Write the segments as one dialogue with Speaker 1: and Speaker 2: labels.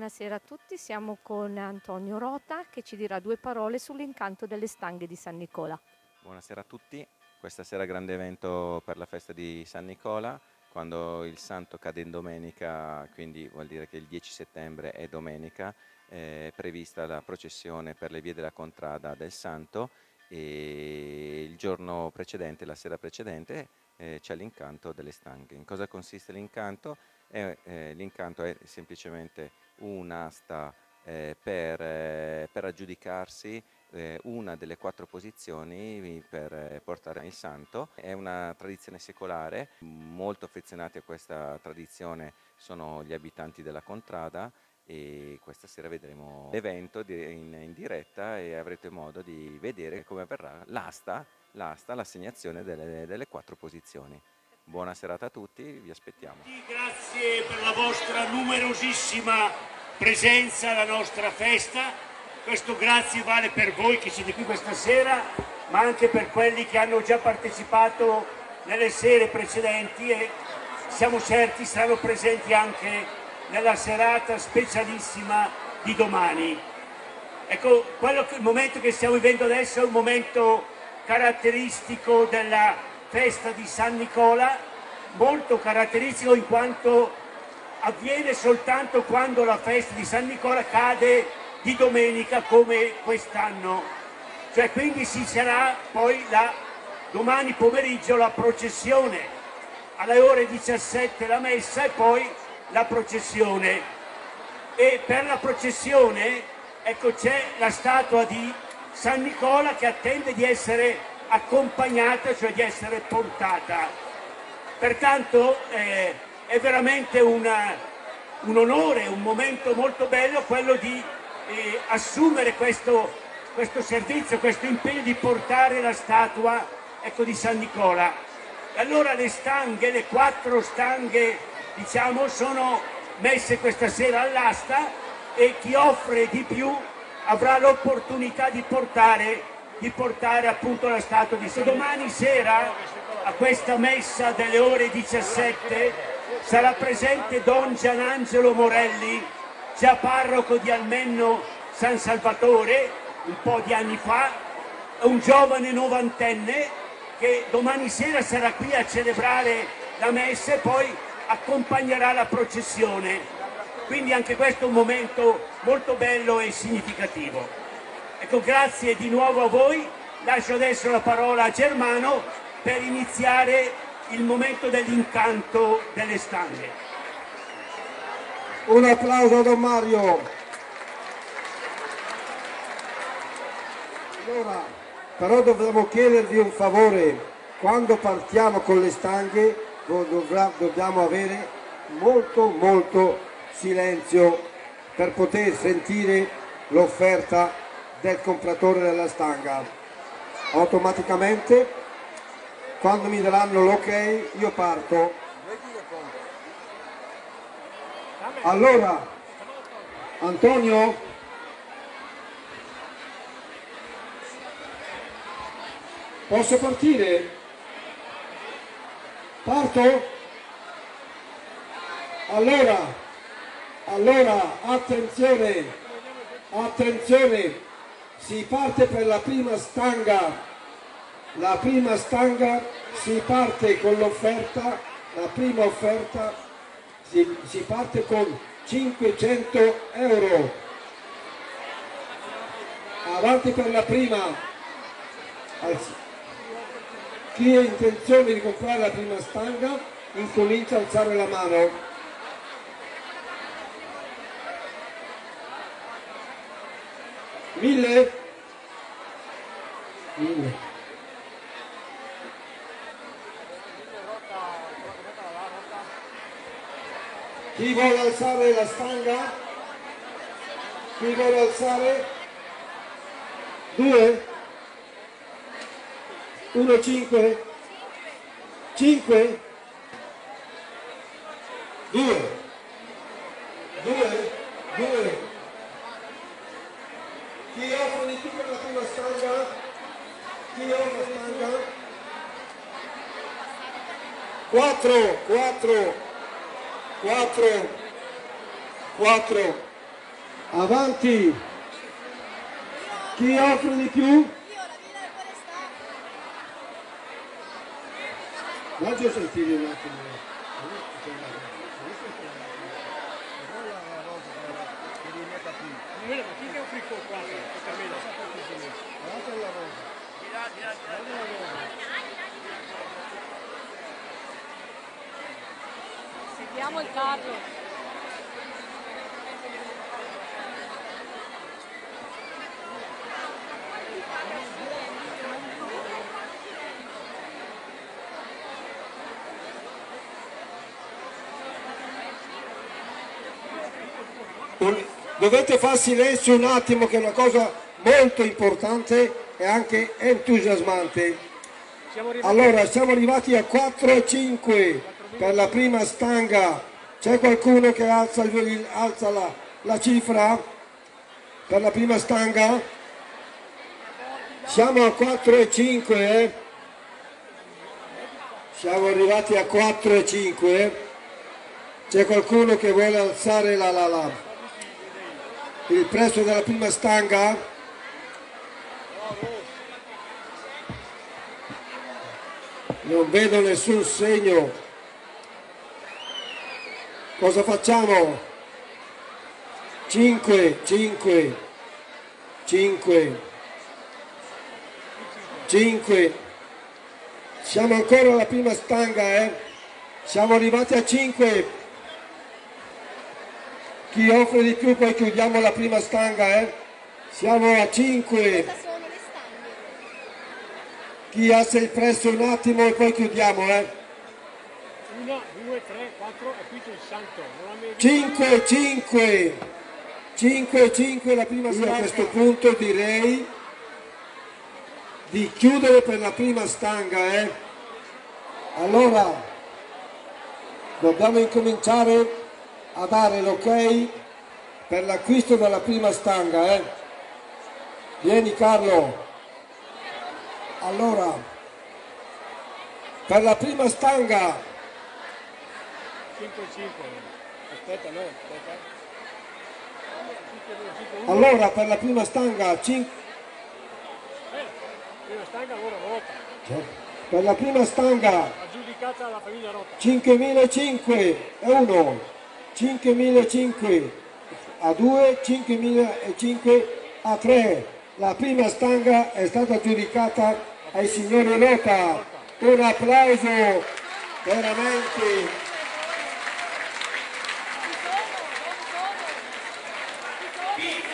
Speaker 1: Buonasera a tutti, siamo con Antonio Rota che ci dirà due parole sull'incanto delle stanghe di San Nicola.
Speaker 2: Buonasera a tutti, questa sera grande evento per la festa di San Nicola, quando il santo cade in domenica, quindi vuol dire che il 10 settembre è domenica, è prevista la processione per le vie della contrada del santo e il giorno precedente, la sera precedente, eh, c'è l'incanto delle stanghe. In cosa consiste l'incanto? Eh, eh, l'incanto è semplicemente un'asta eh, per, eh, per, aggiudicarsi eh, una delle quattro posizioni per eh, portare il santo. È una tradizione secolare, molto affezionati a questa tradizione sono gli abitanti della contrada e questa sera vedremo l'evento in, in, diretta e avrete modo di vedere come avverrà l'asta, l'asta l'assegnazione delle, delle quattro posizioni. Buona serata a tutti, vi aspettiamo.
Speaker 3: Grazie per la vostra numerosissima presenza alla nostra festa. Questo grazie vale per voi che siete qui questa sera, ma anche per quelli che hanno già partecipato nelle sere precedenti e siamo certi saranno presenti anche nella serata specialissima di domani. Ecco, quello, il momento che stiamo vivendo adesso è un momento caratteristico della festa di San Nicola, molto caratteristico in quanto avviene soltanto quando la festa di San Nicola cade di domenica come quest'anno. Cioè quindi ci sarà poi la, domani pomeriggio la processione, alle ore 17 la messa e poi la processione. E per la processione ecco, c'è la statua di San Nicola che attende di essere accompagnata, cioè di essere portata. Pertanto eh, è veramente una, un onore, un momento molto bello quello di eh, assumere questo, questo, servizio, questo impegno di portare la statua ecco, di San Nicola. E allora le stanghe, le quattro stanghe diciamo, sono messe questa sera all'asta e chi offre di più avrà l'opportunità di portare di portare appunto la statua di San Domani sera a questa messa delle ore 17 sarà presente Don Gianangelo Morelli, già parroco di Almenno San Salvatore, un po' di anni fa, un giovane novantenne che domani sera sarà qui a celebrare la messa e poi accompagnerà la processione. Quindi anche questo è un momento molto bello e significativo. Ecco, grazie di nuovo a voi. Lascio adesso la parola a Germano per iniziare il momento dell'incanto delle stanghe.
Speaker 4: Un applauso a Don Mario. Allora, però dobbiamo chiedervi un favore, quando partiamo con le stanghe dobbiamo avere molto molto silenzio per poter sentire l'offerta del compratore della stanga. Automaticamente quando mi daranno l'ok io parto. Allora, Antonio, posso partire? Parto? Allora, allora, attenzione, attenzione, si parte per la prima stanga. La prima stanga si parte con l'offerta la prima offerta si, si parte con 500 euro. Avanti per la prima. Chi ha intenzione di comprare la prima stanga incomincia a alzare la mano Mille? Mille. Chi vuole alzare la stanga? Chi vuole alzare? Due? Uno, cinque? Cinque? Due? 4, 4, 4, 4, avanti, chi offre di più?
Speaker 5: Oggi ho sentito un attimo. Guardate la rosa.
Speaker 6: Seguiamo il carro.
Speaker 4: Dovete far silenzio un attimo che è una cosa molto importante e anche entusiasmante.
Speaker 5: Siamo arrivati
Speaker 4: Allora, siamo arrivati a 4 e 5 per la prima stanga. C'è qualcuno che alza, il- alza la, la cifra per la prima stanga? Siamo a 4 e 5, eh? Siamo arrivati a 4 e 5. C'è qualcuno che vuole alzare la, la, la- il prezzo della prima stanga? Non vedo nessun segno. Cosa facciamo? 5, 5, 5, 5. Siamo ancora alla prima stanga, eh? Siamo arrivati a 5. Chi offre di più poi chiudiamo la prima stanga, eh? Siamo a 5.
Speaker 7: sono le stanghe.
Speaker 4: Chi alza il prezzo un attimo e poi chiudiamo, eh?
Speaker 5: Una, due, tre, quattro e qui c'è il metti.
Speaker 4: 5, 5, 5, 5 la prima Io a questo punto direi di chiudere per la prima stanga, eh? Allora, dobbiamo incominciare a dare l'ok per l'acquisto della prima stanga, eh? Vieni Carlo. Allora, per la prima stanga
Speaker 5: 5 5. Aspetta, no, aspetta. 5 2 5 1.
Speaker 4: Allora per la prima stanga 5
Speaker 5: Eh, prima stanga ora volta.
Speaker 4: per la prima stanga
Speaker 5: Aggiudicata alla famiglia Rota.
Speaker 4: 5.500 e 1 5.500 a 2 5.500 a 3 la prima stanga è stata aggiudicata ai signori Rota un applauso veramente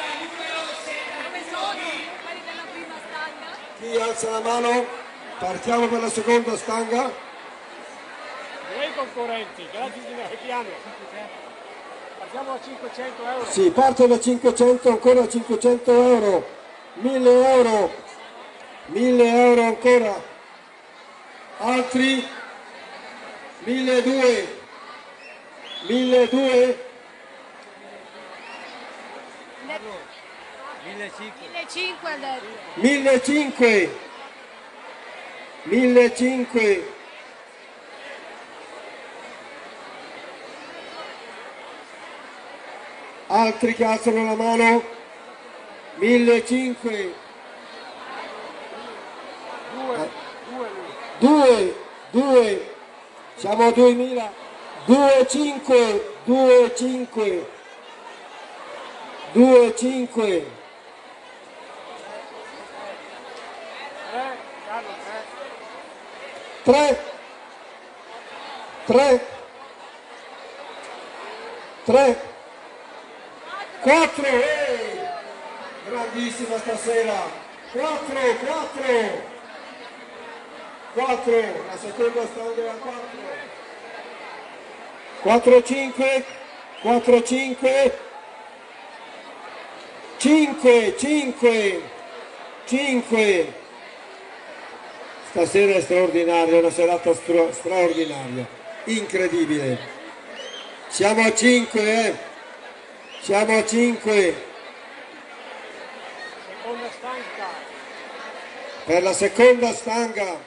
Speaker 6: Dove sono? Quelli della prima stanga?
Speaker 4: chi alza la mano partiamo per la seconda stanga
Speaker 5: Direi concorrenti, grazie di me, piano. Partiamo a 500 euro.
Speaker 4: Si parte da 500, ancora 500 euro, 1000 euro, 1000 euro ancora, altri 1200, 1200,
Speaker 6: 1500 ha detto.
Speaker 4: 1500, 1500, altri che alzano la mano, 1500.
Speaker 5: 2, 2 lui.
Speaker 4: 2, 2, siamo a 2000, 2, 5, 2, 5, 2, 5,
Speaker 5: 3, Carlo 3.
Speaker 4: 3, 3, 3, 4, eh! grandissima stasera, 4, 4, 4, la seconda stanga era 4, 4, 5, 4, 5, 5, 5, 5, Stasera è straordinaria, una serata stro- straordinaria, incredibile. Siamo a 5, eh? Siamo a 5
Speaker 5: Seconda stanca.
Speaker 4: per la seconda stanga.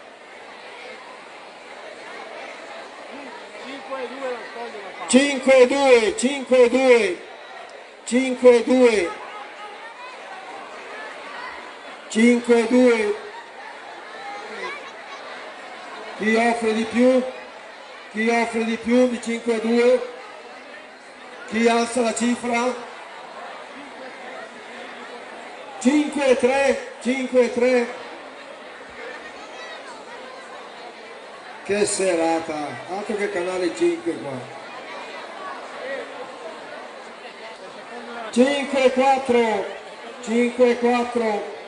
Speaker 5: 5 e 2 la toglie la fa.
Speaker 4: 5 2, 5 2, 5 2 5 2 chi offre di più? Chi offre di più di 5 2 chi alza la cifra? 5 3 5 3 che serata altro che canale 5 qua. 5 4 5 4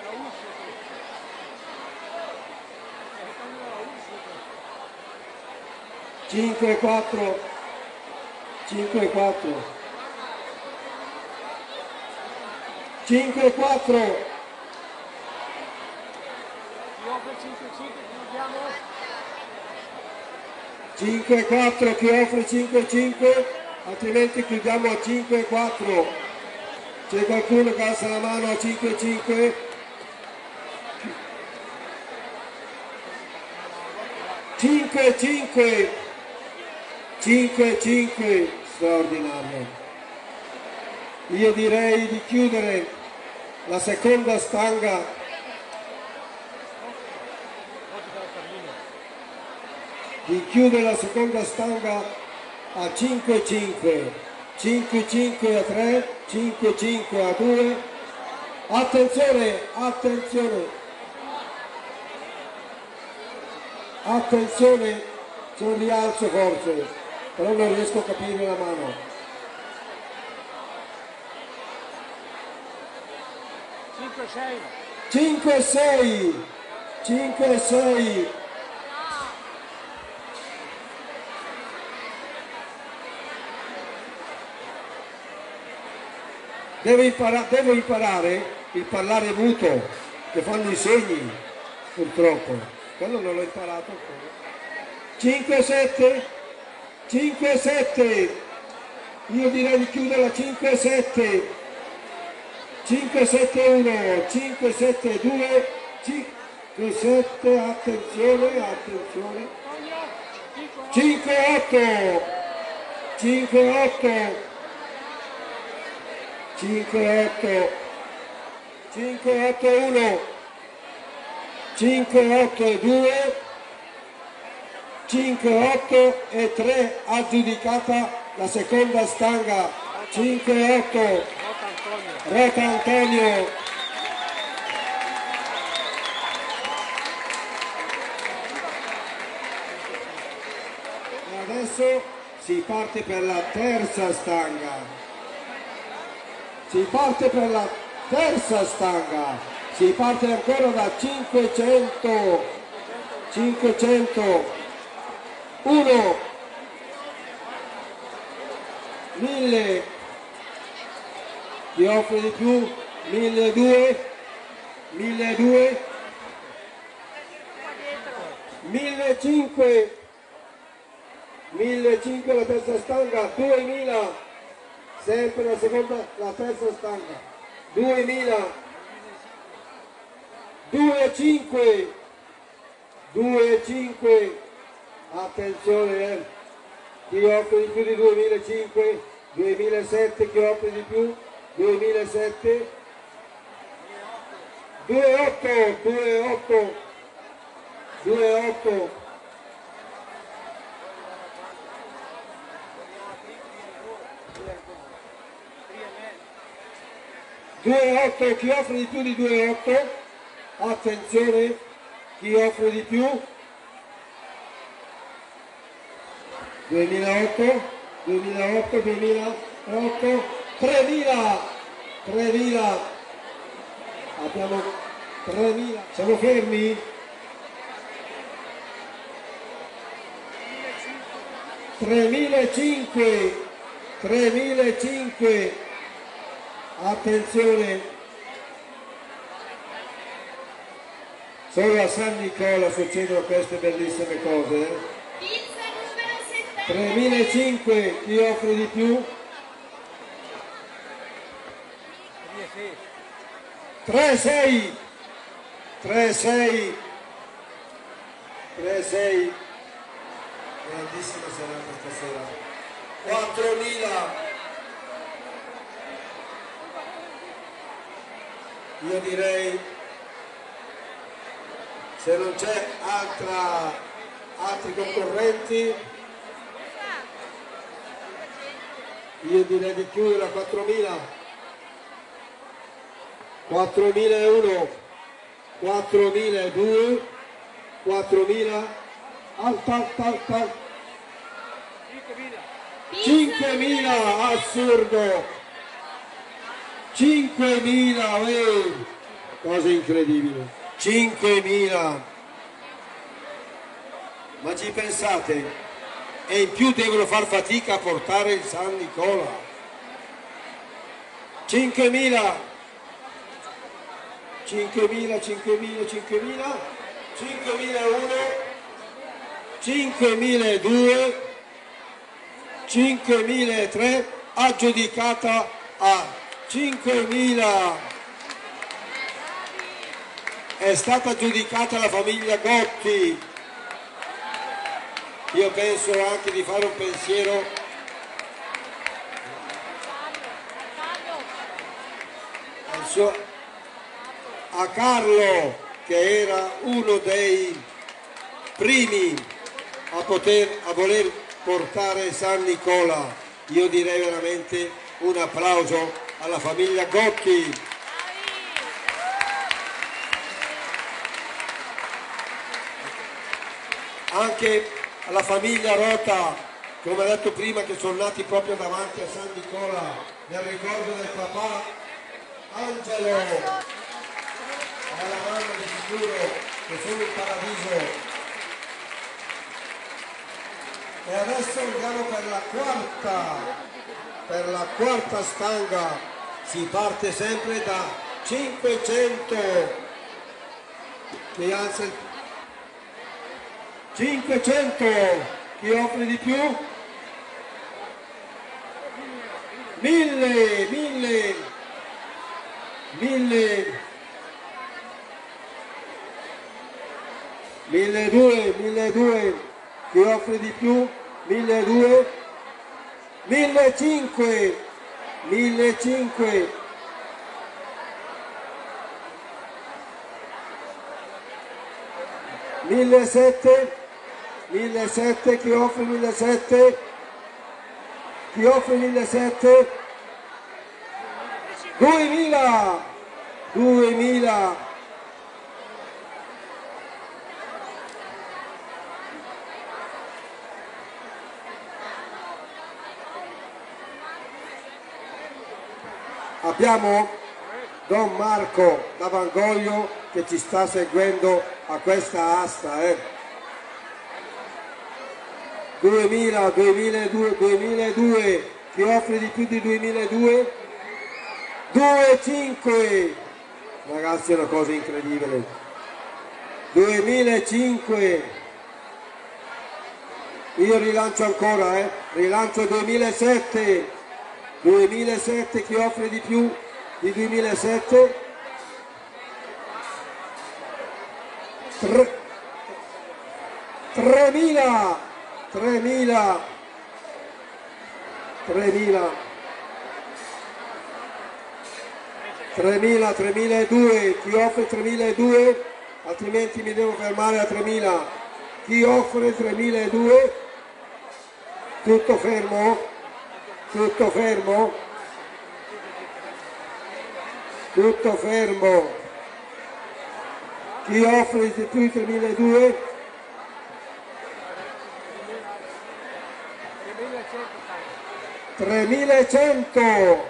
Speaker 4: 5 4 5 4 5 4 5 4 chi offre 5 5 altrimenti chiudiamo a 5 4 c'è qualcuno che alza la mano a 5 5 5 5 5 5 straordinario. Io direi di chiudere la seconda stanga. Di chiudere la seconda stanga a 5 5 5 5 a 3 5 5 a 2 attenzione attenzione. Attenzione un rialzo forse però non riesco a capire la mano. 5 6 5 6 Devo imparare, devo imparare il parlare muto, che fanno i segni, purtroppo. Quello non l'ho imparato ancora. 5 7 5 7 io direi di chiudere a 5 7 5 7 1 5 7 2 5 7 attenzione attenzione. 5 8 5 8 5 8 5 8 1 5 8 2 5 8 e 3 aggiudicata la seconda stanga. 5 8 Rota Antonio. E adesso si parte per la terza stanga. Si parte per la terza stanga. Si parte ancora da 500 500 1 1000 chi offre di più 1200 1200 1500 1500 la terza stanga 2000 sempre la seconda, la terza stanga, 2000, 2,5, 2,5, attenzione, eh. chi offre di più di 2005, 2007, chi offre di più, 2007, 2,8, 2,8, 2,8, 2,8 chi offre di più di 2,8 attenzione chi offre di più 2008 2008 2008 3000 3000 abbiamo 3000 siamo fermi? 3005 3005 attenzione. Solo a San Nicola succedono queste bellissime cose eh? 3005 chi offre di più? 36 36 36 grandissima serata stasera. 4000 io direi se non c'è altri concorrenti io direi di chiudere a 4.000 4.001 4.002 4.000 alta alta alta 5.000 assurdo. 5.000 eh. cosa incredibile. 5.000 ma ci pensate e in più devono far fatica a portare il San Nicola. 5.000 5.000 5.000 5.000 5.001 5.002 5.003 aggiudicata a 5.000 è stata aggiudicata la famiglia Gotti io penso anche di fare un pensiero. Suo, a Carlo che era uno dei primi a poter a voler portare San Nicola io direi veramente un applauso alla famiglia Gotti anche alla famiglia Rota come ho detto prima che sono nati proprio davanti a San Nicola nel ricordo del papà Angelo. E alla mamma di sicuro che sono in paradiso. E adesso andiamo per la quarta per la quarta stanga. Si parte sempre da 500 chi alza il 500 chi offre di più? 1000 1000 1000 1200 1200 chi offre di più? 1200 1500 1500 1700 1700 chi offre 1700 chi offre 1700 2000 2000 abbiamo Don Marco da Vangoglio che ci sta seguendo a questa asta eh. 2000, 2002, 2002 chi offre di più di 2002 2,5 ragazzi è una cosa incredibile. 2005 io rilancio ancora eh. Rilancio 2007 2007 chi offre di più di 2007 3 3000 3000 3000 3000 3002 chi offre 3002 altrimenti mi devo fermare a 3000 chi offre 3002 tutto fermo? Tutto fermo? Tutto fermo. Chi offre di più 3002 3100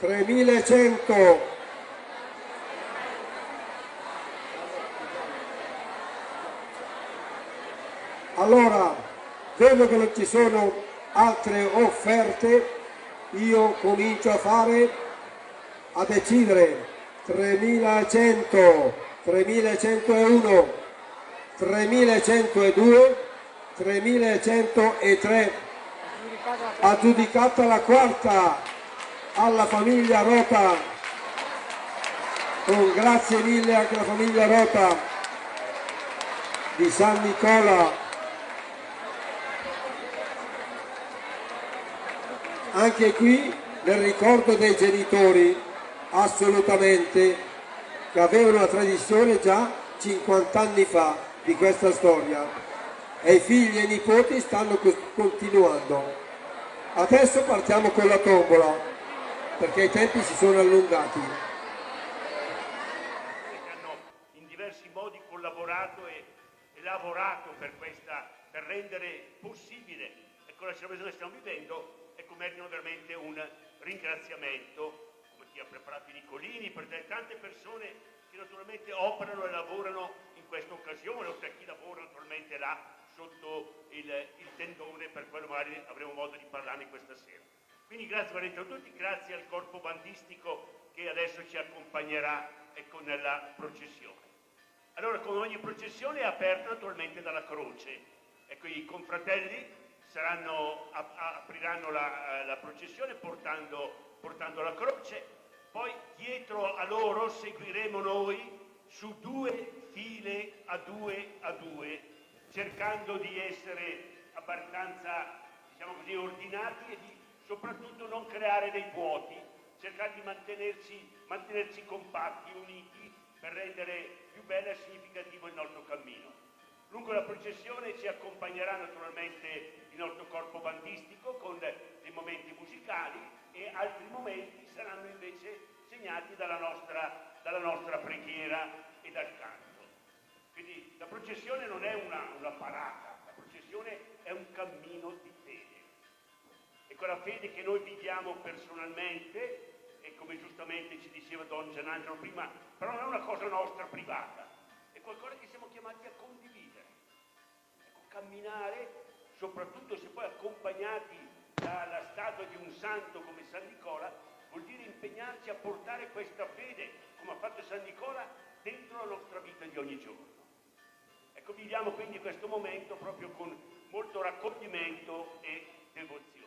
Speaker 4: 3100 allora vedo che non ci sono altre offerte. Io comincio a fare a decidere. 3100 3101 3102 3103 aggiudicata la quarta alla famiglia Rota. Con grazie mille anche alla famiglia Rota di San Nicola. Anche qui nel ricordo dei genitori assolutamente che avevano la tradizione già 50 anni fa di questa storia. E i figli e i nipoti stanno continuando. Adesso partiamo con la tombola perché i tempi si sono allungati.
Speaker 3: Hanno in diversi modi collaborato e, e lavorato per, questa, per rendere possibile ecco, la celebrazione che stiamo vivendo ecco, meritano veramente un ringraziamento come chi ha preparato i Nicolini, per tante persone che naturalmente operano e lavorano in questa occasione, oltre a chi lavora naturalmente là sotto il, il tendone, per quello magari avremo modo di parlarne questa sera. Quindi grazie veramente a tutti, grazie al corpo bandistico che adesso ci accompagnerà ecco, nella processione. Allora, come ogni processione è aperta naturalmente dalla croce. Ecco, i confratelli saranno, apriranno la, la processione portando, portando la croce, poi dietro a loro seguiremo noi su due file a due a due cercando di essere abbastanza, diciamo così, ordinati e di soprattutto non creare dei vuoti, cercare di mantenerci, mantenerci compatti, uniti, per rendere più bello e significativo il nostro cammino. Lungo la processione ci accompagnerà naturalmente il nostro corpo bandistico con dei momenti musicali e altri momenti saranno invece segnati dalla nostra, dalla nostra preghiera e dal canto. Quindi la processione non è una, una parata, la processione è un cammino di fede. E quella fede che noi viviamo personalmente, e come giustamente ci diceva Don Gianangelo prima, però non è una cosa nostra privata, è qualcosa che siamo chiamati a condividere. Ecco, camminare, soprattutto se poi accompagnati dalla statua di un santo come San Nicola, vuol dire impegnarci a portare questa fede, come ha fatto San Nicola, dentro la nostra vita di ogni giorno. Ecco, viviamo quindi questo momento proprio con molto raccoglimento e devozione.